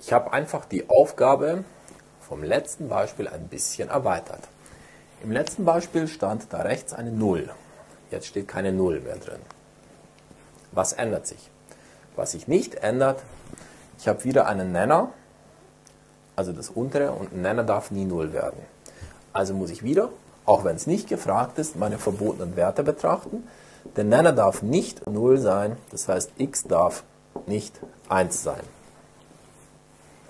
Ich habe einfach die Aufgabe vom letzten Beispiel ein bisschen erweitert. Im letzten Beispiel stand da rechts eine 0. Jetzt steht keine 0 mehr drin. Was ändert sich? Was sich nicht ändert, ich habe wieder einen Nenner, also das untere, und ein Nenner darf nie 0 werden. Also muss ich wieder, auch wenn es nicht gefragt ist, meine verbotenen Werte betrachten. Der Nenner darf nicht 0 sein, das heißt x darf nicht 1 sein.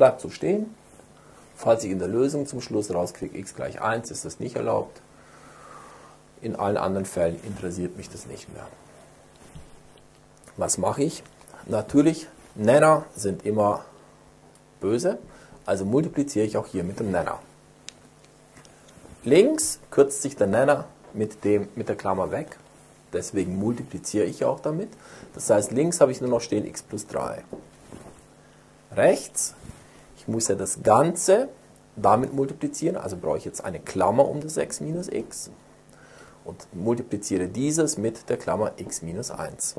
Bleibt so stehen. Falls ich in der Lösung zum Schluss rauskriege, x gleich 1, ist das nicht erlaubt. In allen anderen Fällen interessiert mich das nicht mehr. Was mache ich? Natürlich, Nenner sind immer böse, also multipliziere ich auch hier mit dem Nenner. Links kürzt sich der Nenner mit, dem, mit der Klammer weg, deswegen multipliziere ich auch damit. Das heißt, links habe ich nur noch stehen x plus 3. Rechts ich muss ja das Ganze damit multiplizieren, also brauche ich jetzt eine Klammer um das x minus x und multipliziere dieses mit der Klammer x minus 1.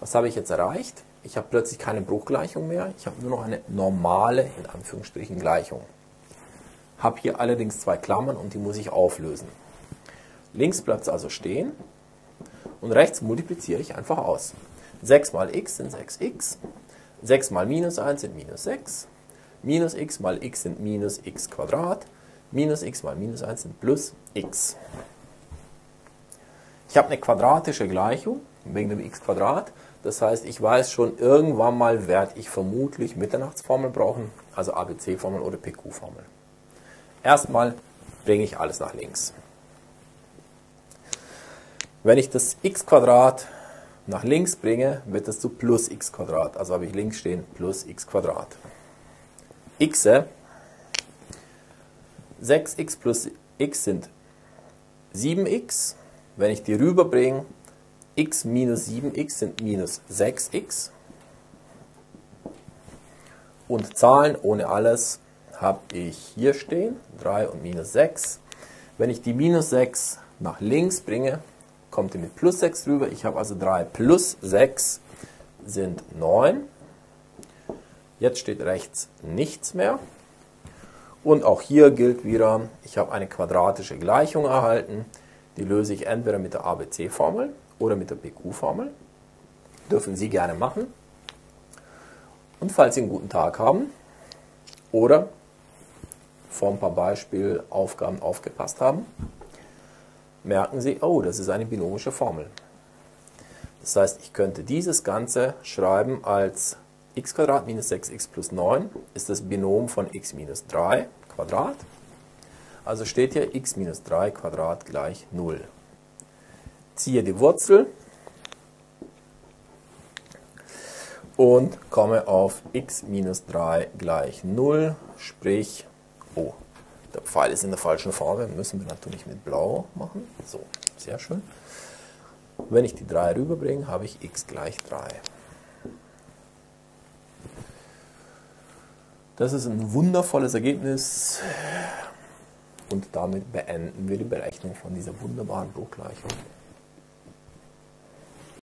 Was habe ich jetzt erreicht? Ich habe plötzlich keine Bruchgleichung mehr, ich habe nur noch eine normale, in Anführungsstrichen, Gleichung. Habe hier allerdings zwei Klammern und die muss ich auflösen. Links bleibt es also stehen und rechts multipliziere ich einfach aus. 6 mal x sind 6x 6 mal minus 1 sind minus 6. Minus x mal x sind minus x Quadrat. Minus x mal minus 1 sind plus x. Ich habe eine quadratische Gleichung wegen dem x Quadrat. Das heißt, ich weiß schon, irgendwann mal werde ich vermutlich Mitternachtsformel brauchen, also ABC-Formel oder PQ-Formel. Erstmal bringe ich alles nach links. Wenn ich das x Quadrat nach links bringe, wird das zu plus x. Also habe ich links stehen plus x x, 6x plus x sind 7x. Wenn ich die rüberbringe, x minus 7x sind minus 6x. Und Zahlen ohne alles habe ich hier stehen, 3 und minus 6. Wenn ich die minus 6 nach links bringe, kommt ihr mit plus 6 rüber. Ich habe also 3 plus 6 sind 9. Jetzt steht rechts nichts mehr. Und auch hier gilt wieder, ich habe eine quadratische Gleichung erhalten. Die löse ich entweder mit der ABC-Formel oder mit der PQ-Formel. Dürfen Sie gerne machen. Und falls Sie einen guten Tag haben oder vor ein paar Beispielaufgaben aufgepasst haben, merken Sie, oh, das ist eine binomische Formel. Das heißt, ich könnte dieses Ganze schreiben als x minus 6x plus 9 ist das Binom von x minus 3 Quadrat. Also steht hier x minus 3 Quadrat gleich 0. Ziehe die Wurzel und komme auf x minus 3 gleich 0, sprich, oh, der Pfeil ist in der falschen Farbe, müssen wir natürlich mit Blau machen. So, sehr schön. Wenn ich die 3 rüberbringe, habe ich x gleich 3. Das ist ein wundervolles Ergebnis und damit beenden wir die Berechnung von dieser wunderbaren Bruchgleichung.